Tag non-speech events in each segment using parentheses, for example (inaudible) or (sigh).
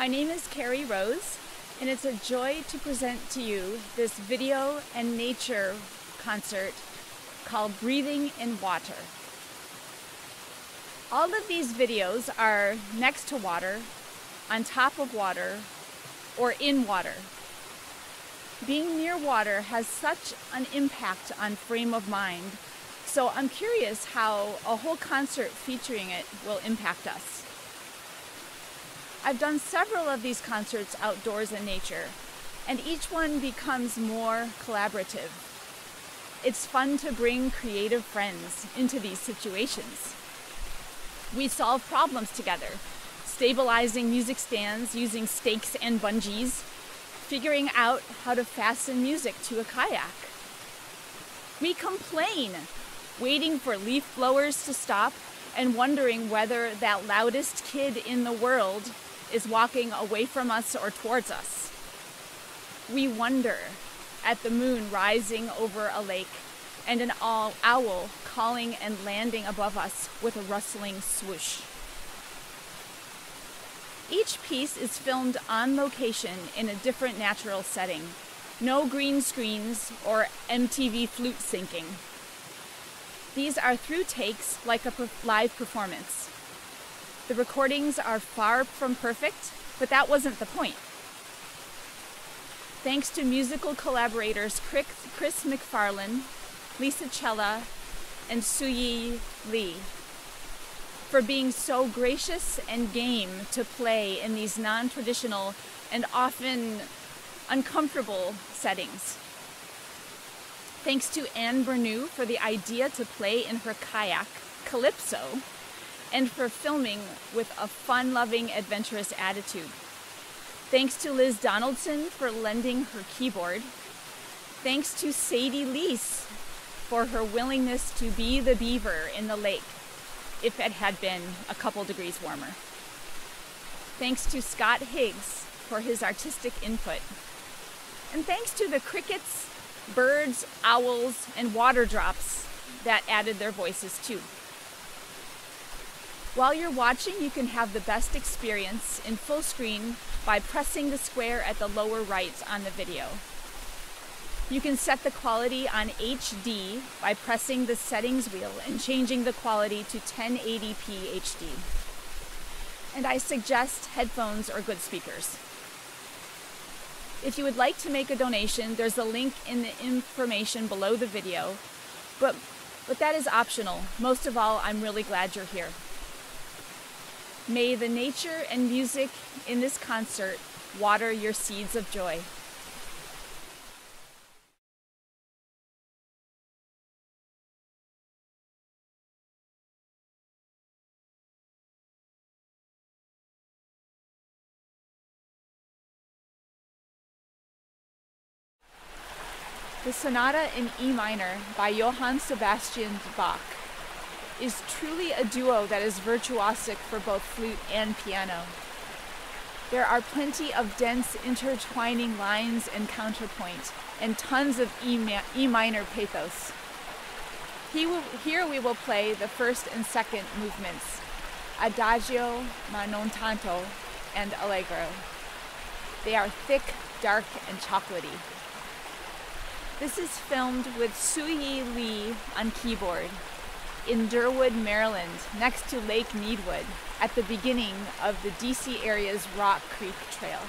My name is Carrie Rose, and it's a joy to present to you this video and nature concert called Breathing in Water. All of these videos are next to water, on top of water, or in water. Being near water has such an impact on frame of mind so I'm curious how a whole concert featuring it will impact us. I've done several of these concerts outdoors in nature, and each one becomes more collaborative. It's fun to bring creative friends into these situations. We solve problems together, stabilizing music stands using stakes and bungees, figuring out how to fasten music to a kayak. We complain waiting for leaf blowers to stop and wondering whether that loudest kid in the world is walking away from us or towards us. We wonder at the moon rising over a lake and an owl calling and landing above us with a rustling swoosh. Each piece is filmed on location in a different natural setting. No green screens or MTV flute syncing. These are through takes like a live performance. The recordings are far from perfect, but that wasn't the point. Thanks to musical collaborators Chris McFarlane, Lisa Cella, and Szu-Yi Li for being so gracious and game to play in these non traditional and often uncomfortable settings. Thanks to Anne Bernou for the idea to play in her kayak, Calypso, and for filming with a fun loving, adventurous attitude. Thanks to Liz Donaldson for lending her keyboard. Thanks to Sadie Lease for her willingness to be the beaver in the lake if it had been a couple degrees warmer. Thanks to Scott Higgs for his artistic input. And thanks to the crickets birds, owls, and water drops that added their voices too. While you're watching, you can have the best experience in full screen by pressing the square at the lower right on the video. You can set the quality on HD by pressing the settings wheel and changing the quality to 1080p HD. And I suggest headphones or good speakers. If you would like to make a donation, there's a link in the information below the video. But, but that is optional. Most of all, I'm really glad you're here. May the nature and music in this concert water your seeds of joy. The Sonata in E minor by Johann Sebastian Bach is truly a duo that is virtuosic for both flute and piano. There are plenty of dense intertwining lines and counterpoint, and tons of E, ma- e minor pathos. Will, here we will play the first and second movements, Adagio, ma non tanto, and Allegro. They are thick, dark, and chocolatey. This is filmed with Szu-Yi Li on keyboard in Derwood, Maryland, next to Lake Needwood, at the beginning of the DC area's Rock Creek Trail.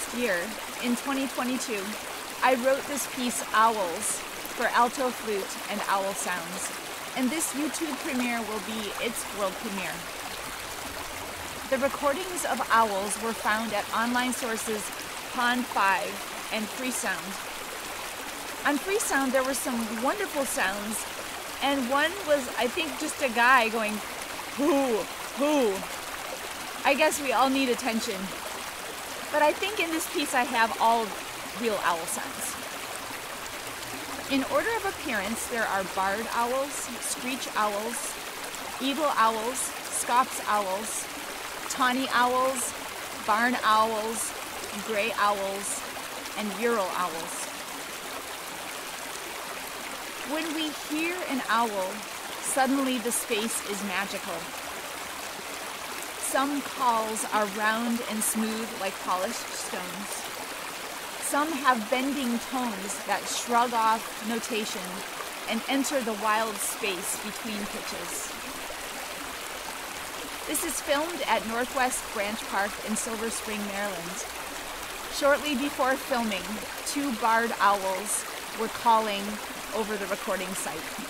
Last year, in 2022, I wrote this piece, Owls, for alto flute and owl sounds, and this YouTube premiere will be its world premiere. The recordings of owls were found at online sources Pond5 and Freesound. On Freesound, there were some wonderful sounds, and one was, I think, just a guy going, whoo, whoo. I guess we all need attention. But I think in this piece I have all real owl sounds. In order of appearance, there are barred owls, screech owls, eagle owls, Scops owls, tawny owls, barn owls, gray owls, and ural owls. When we hear an owl, suddenly the space is magical. Some calls are round and smooth like polished stones. Some have bending tones that shrug off notation and enter the wild space between pitches. This is filmed at Northwest Branch Park in Silver Spring, Maryland. Shortly before filming, two barred owls were calling over the recording site.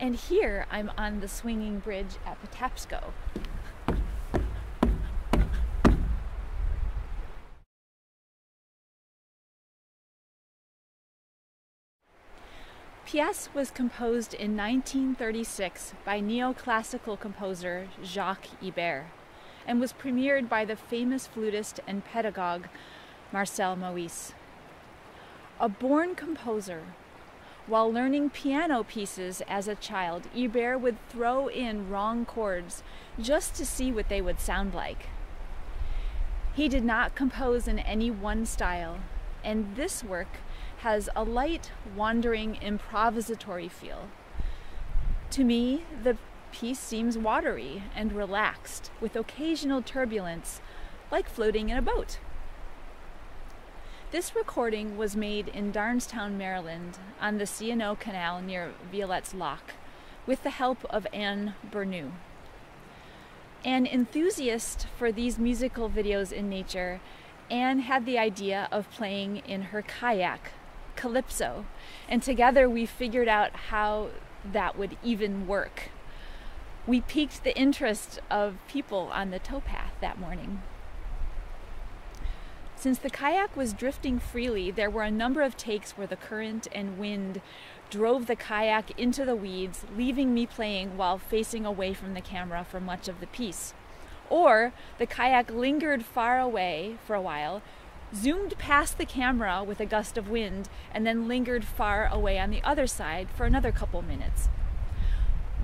And here I'm on the swinging bridge at Patapsco. Pièce was composed in 1936 by neoclassical composer Jacques Ibert and was premiered by the famous flutist and pedagogue Marcel Moyse. A born composer, while learning piano pieces as a child, Ibert would throw in wrong chords just to see what they would sound like. He did not compose in any one style, and this work has a light, wandering, improvisatory feel. To me, the piece seems watery and relaxed, with occasional turbulence, like floating in a boat. This recording was made in Darnestown, Maryland, on the C&O Canal near Violette's Lock, with the help of Anne Bernoux. An enthusiast for these musical videos in nature, Anne had the idea of playing in her kayak, Calypso, and together we figured out how that would even work. We piqued the interest of people on the towpath that morning. Since the kayak was drifting freely, there were a number of takes where the current and wind drove the kayak into the weeds, leaving me playing while facing away from the camera for much of the piece. Or the kayak lingered far away for a while, zoomed past the camera with a gust of wind, and then lingered far away on the other side for another couple minutes.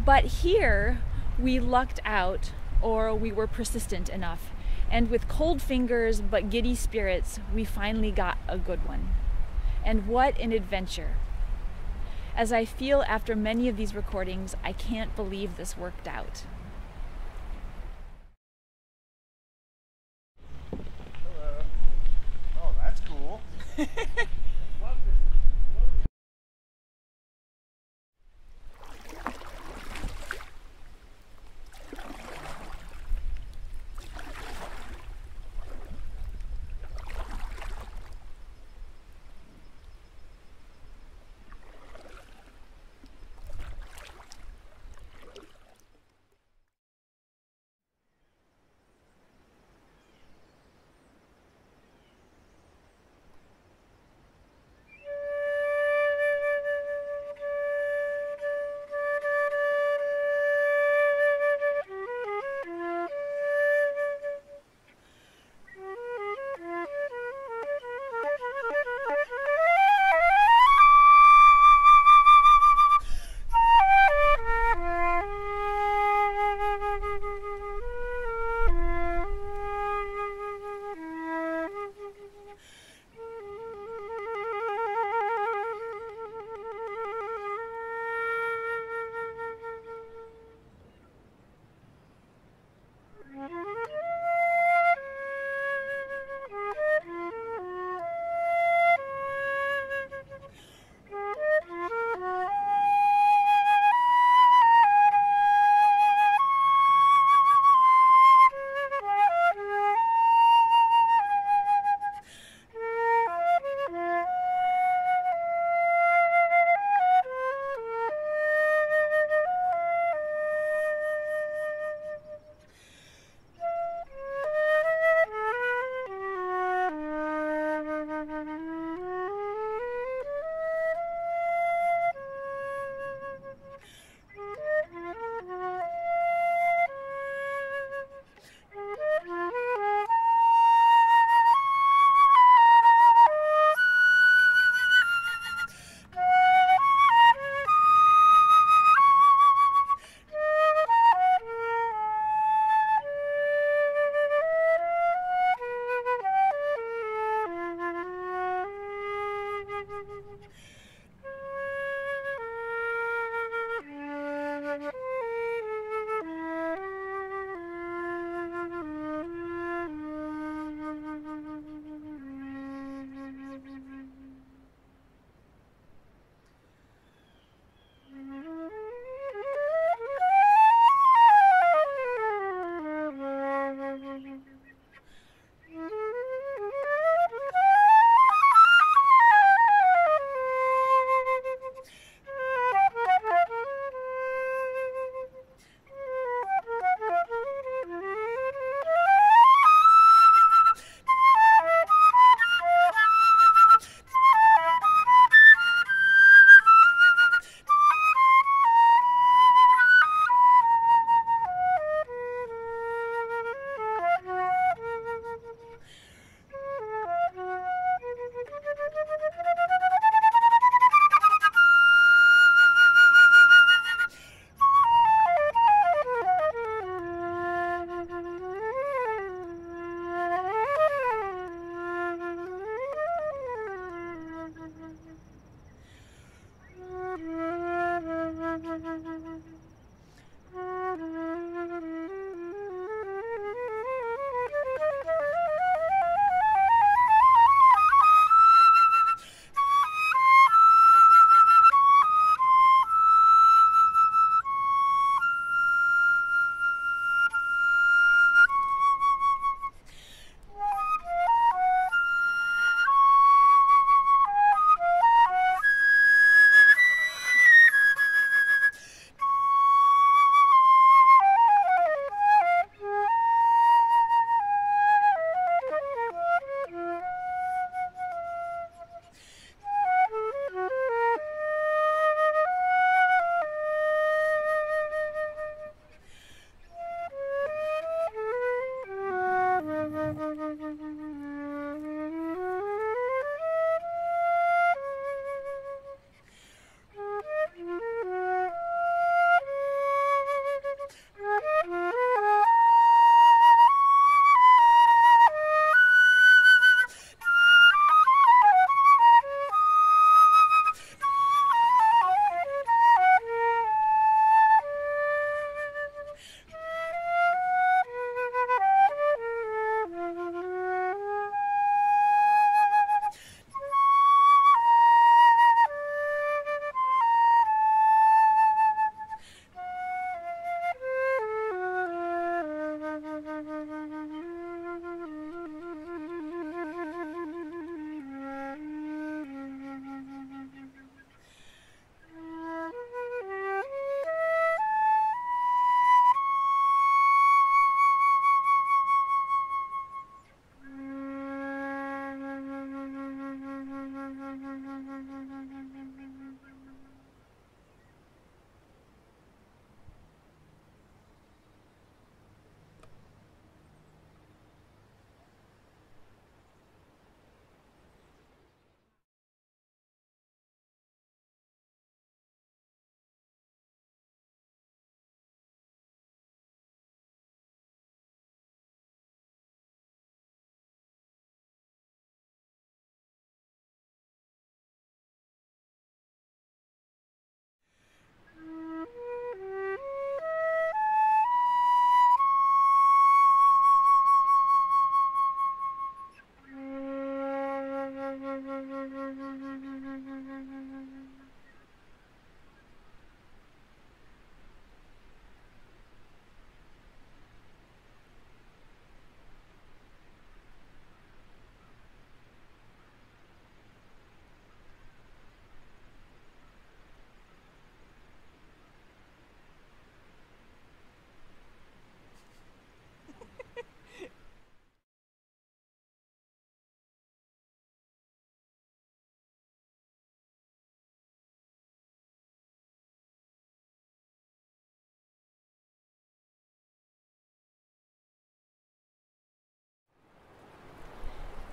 But here, we lucked out, or we were persistent enough and with cold fingers but giddy spirits, we finally got a good one. And what an adventure! As I feel after many of these recordings, I can't believe this worked out. Hello. Oh, (laughs)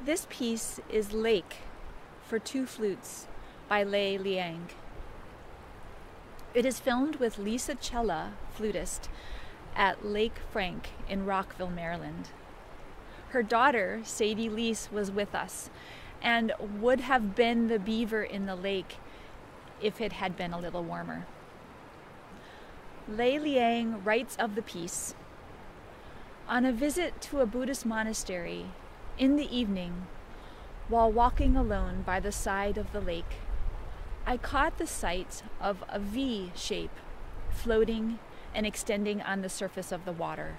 This piece is Lake for Two Flutes by Lei Liang. It is filmed with Lisa Cella, flutist, at Lake Frank in Rockville, Maryland. Her daughter, Sadie Lease, was with us and would have been the beaver in the lake if it had been a little warmer. Lei Liang writes of the piece On a visit to a Buddhist monastery, in the evening, while walking alone by the side of the lake, I caught the sight of a V shape floating and extending on the surface of the water.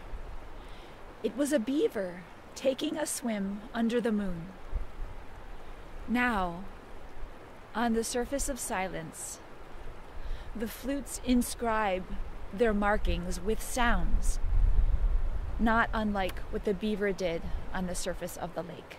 It was a beaver taking a swim under the moon. Now, on the surface of silence, the flutes inscribe their markings with sounds not unlike what the beaver did on the surface of the lake.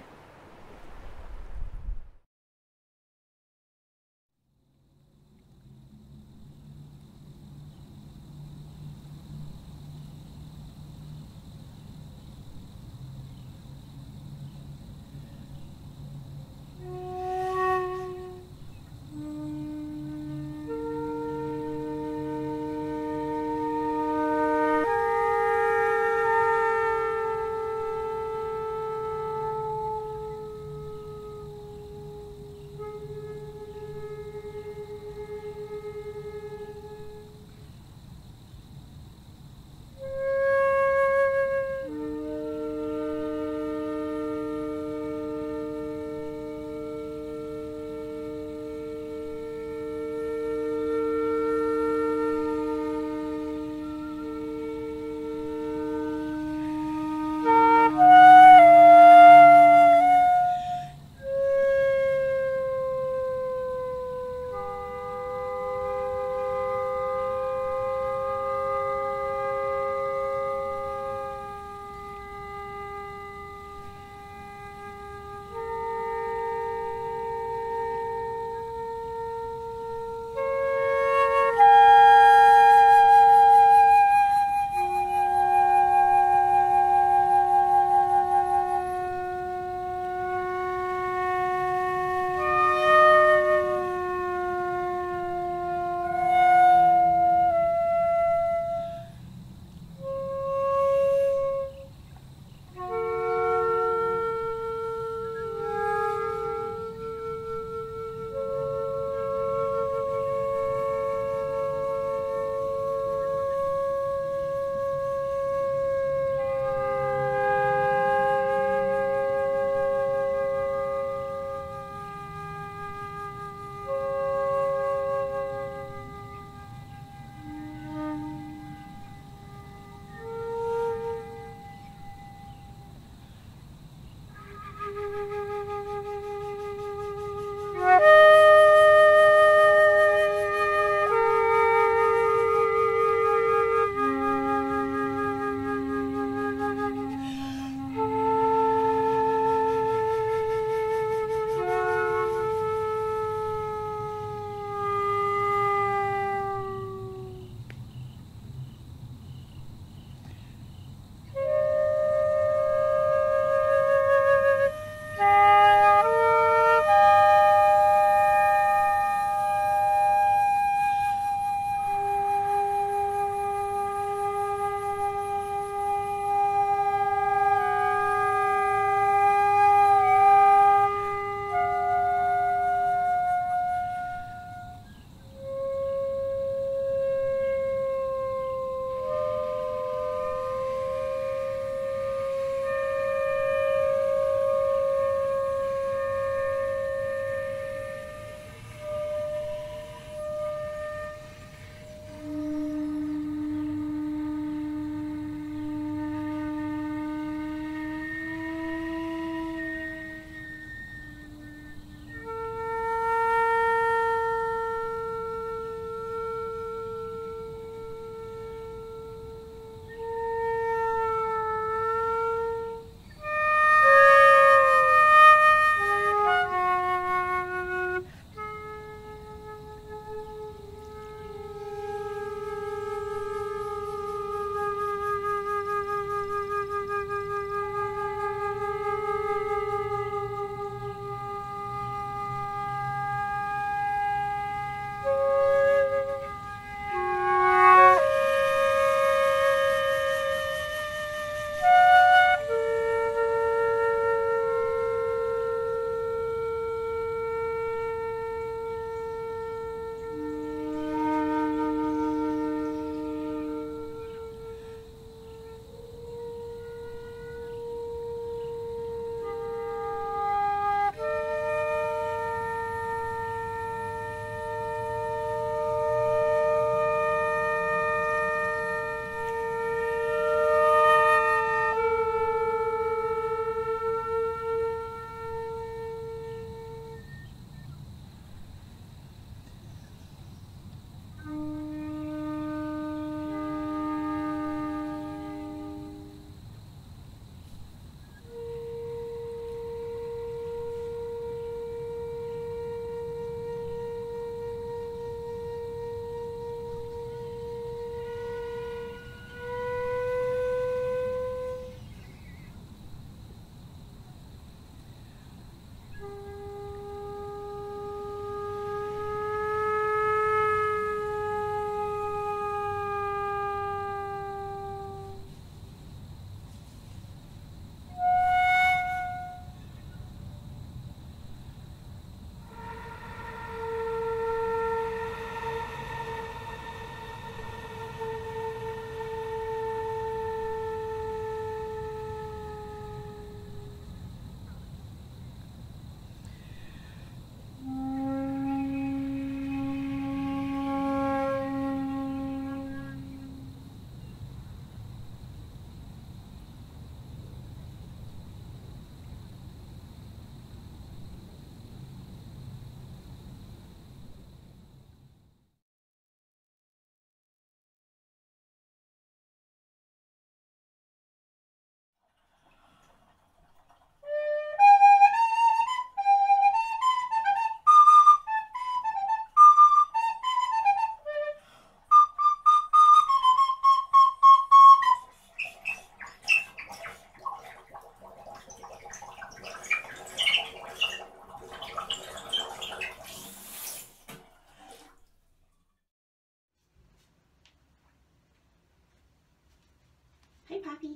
Hey, Poppy.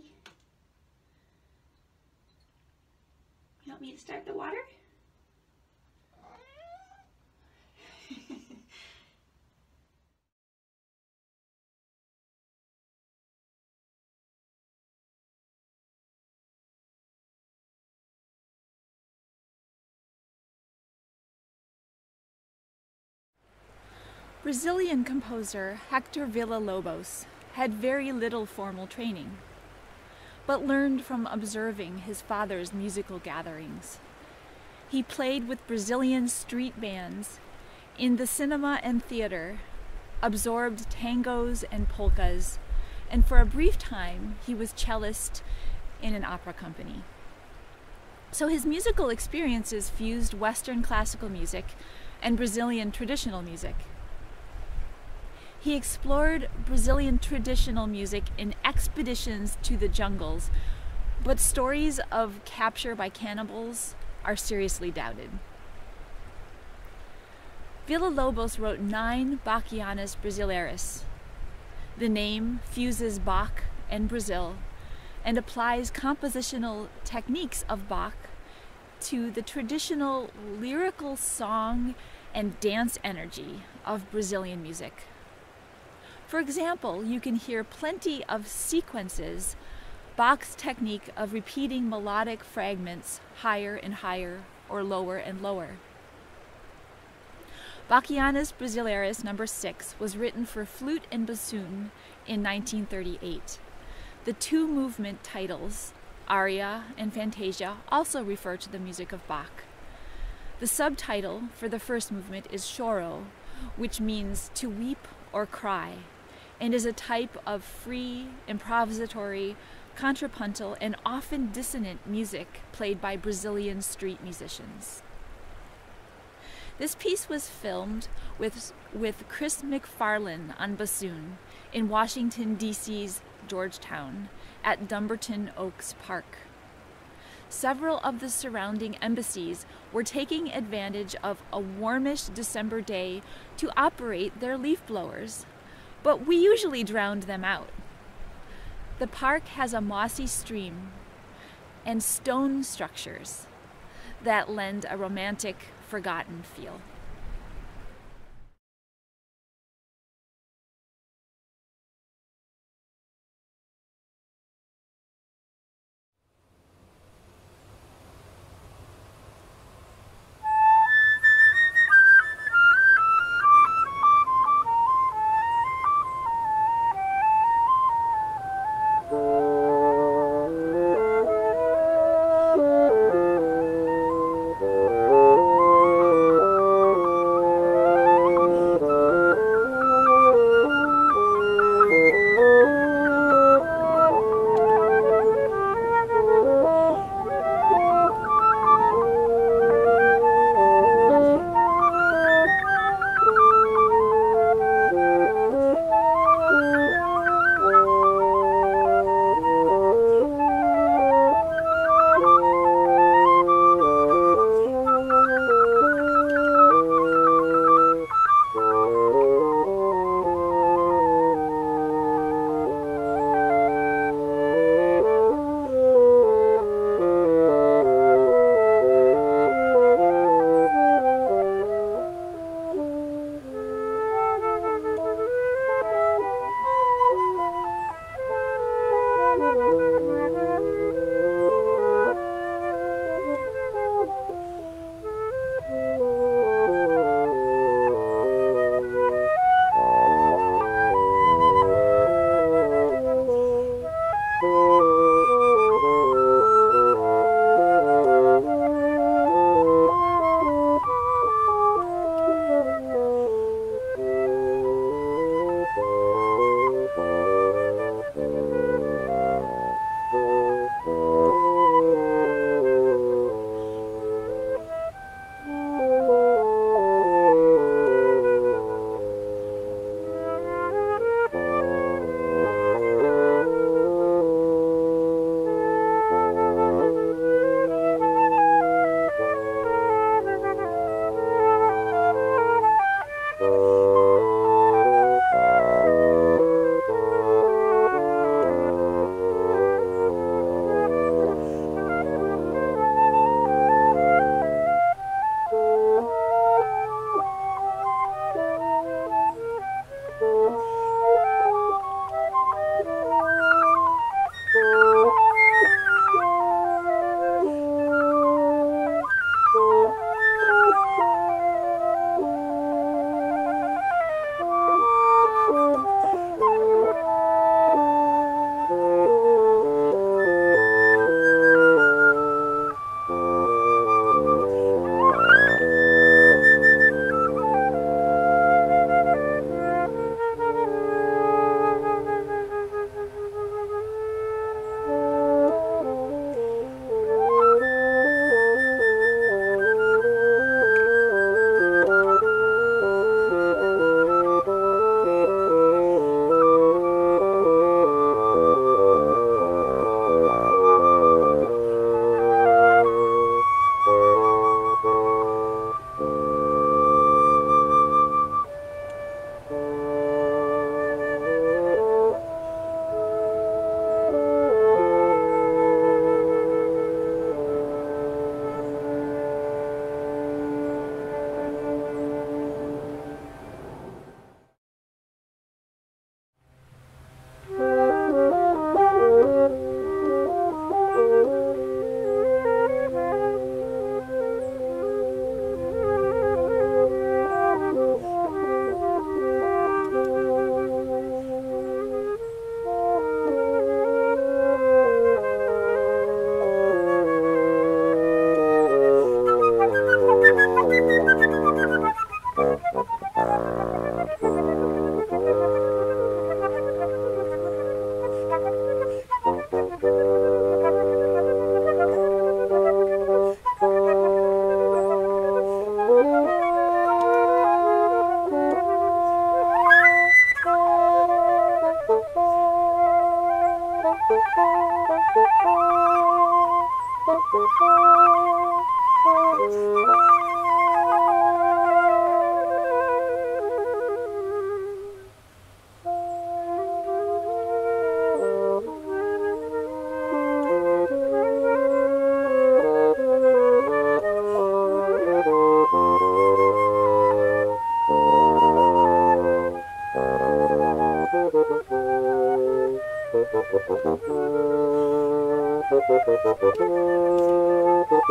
You want me to start the water? (laughs) Brazilian composer Heitor Villa-Lobos had very little formal training but learned from observing his father's musical gatherings. He played with Brazilian street bands in the cinema and theater, absorbed tangos and polkas, and for a brief time he was cellist in an opera company. So his musical experiences fused Western classical music and Brazilian traditional music. He explored Brazilian traditional music in expeditions to the jungles, but stories of capture by cannibals are seriously doubted. Villa-Lobos wrote nine Bachianas Brasileiras. The name fuses Bach and Brazil and applies compositional techniques of Bach to the traditional lyrical song and dance energy of Brazilian music. For example, you can hear plenty of sequences, Bach's technique of repeating melodic fragments higher and higher or lower and lower. Bachianas Brasileiras number 6 was written for flute and bassoon in 1938. The two movement titles, aria and fantasia, also refer to the music of Bach. The subtitle for the first movement is choro, which means to weep or cry and is a type of free, improvisatory, contrapuntal, and often dissonant music played by Brazilian street musicians. This piece was filmed with, with Chris McFarlane on bassoon in Washington, D.C.'s Georgetown at Dumbarton Oaks Park. Several of the surrounding embassies were taking advantage of a warmish December day to operate their leaf blowers but we usually drowned them out. The park has a mossy stream and stone structures that lend a romantic, forgotten feel.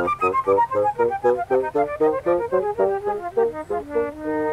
Thank you.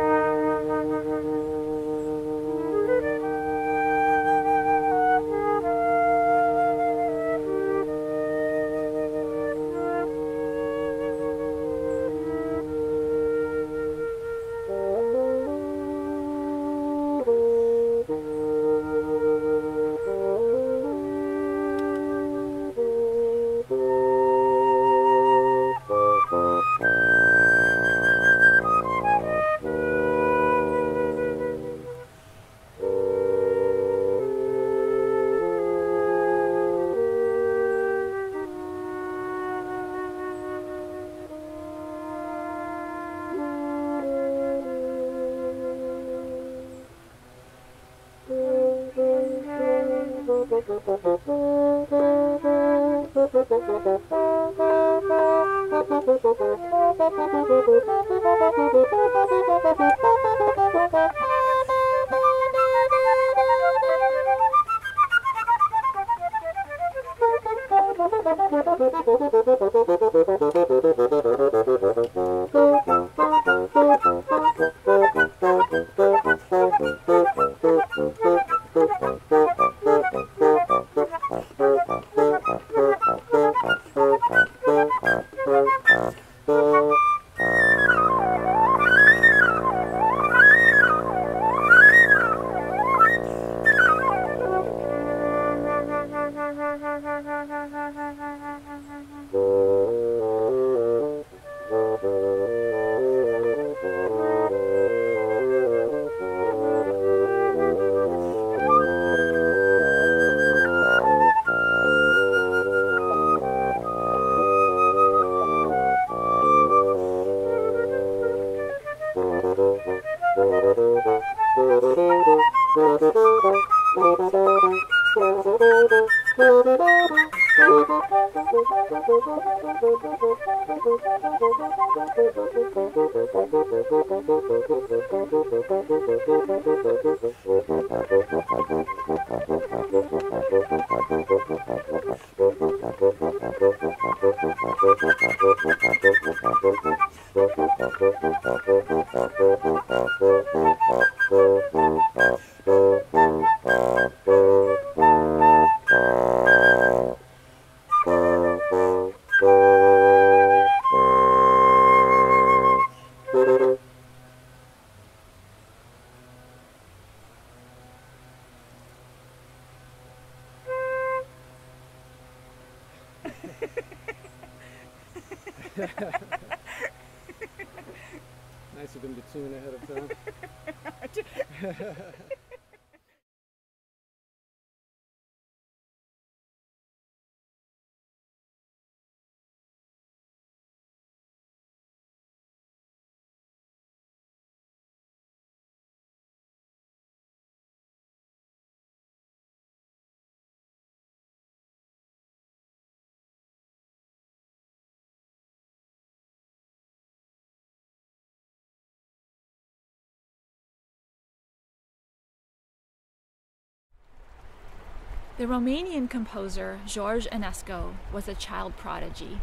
The Romanian composer George Enescu was a child prodigy.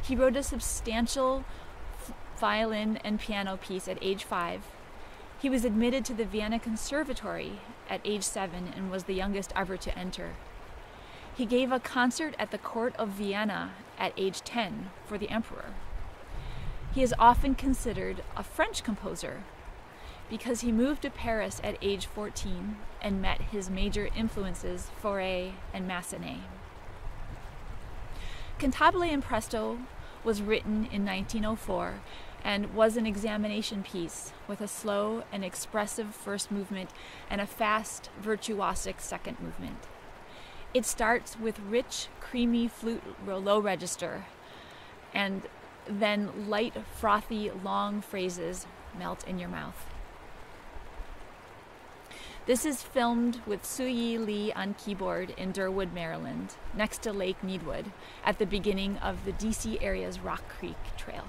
He wrote a substantial violin and piano piece at age five. He was admitted to the Vienna Conservatory at age seven and was the youngest ever to enter. He gave a concert at the court of Vienna at age 10 for the emperor. He is often considered a French composer because he moved to Paris at age 14 and met his major influences, Fauré and Massenet. Cantabile in Presto was written in 1904 and was an examination piece with a slow and expressive first movement and a fast, virtuosic second movement. It starts with rich, creamy flute low register, and then light, frothy, long phrases melt in your mouth. This is filmed with Szu-Yi Li on keyboard in Derwood, Maryland, next to Lake Needwood, at the beginning of the DC area's Rock Creek Trail.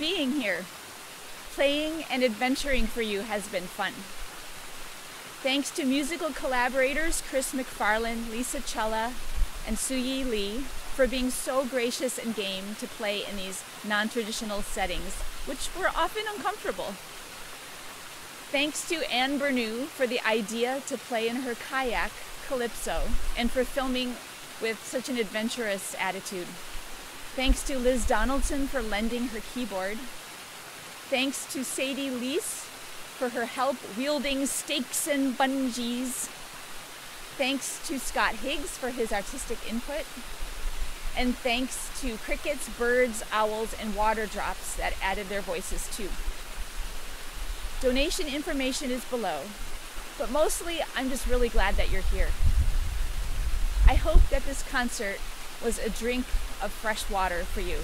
Being here. Playing and adventuring for you has been fun. Thanks to musical collaborators Chris McFarlane, Lisa Cella, and Szu-Yi Li for being so gracious and game to play in these non traditional settings, which were often uncomfortable. Thanks to Anne Bernou for the idea to play in her kayak, Calypso, and for filming with such an adventurous attitude. Thanks to Liz Donaldson for lending her keyboard. Thanks to Sadie Lease for her help wielding stakes and bungees. Thanks to Scott Higgs for his artistic input. And thanks to crickets, birds, owls, and water drops that added their voices too. Donation information is below, but mostly I'm just really glad that you're here. I hope that this concert was a drink of fresh water for you.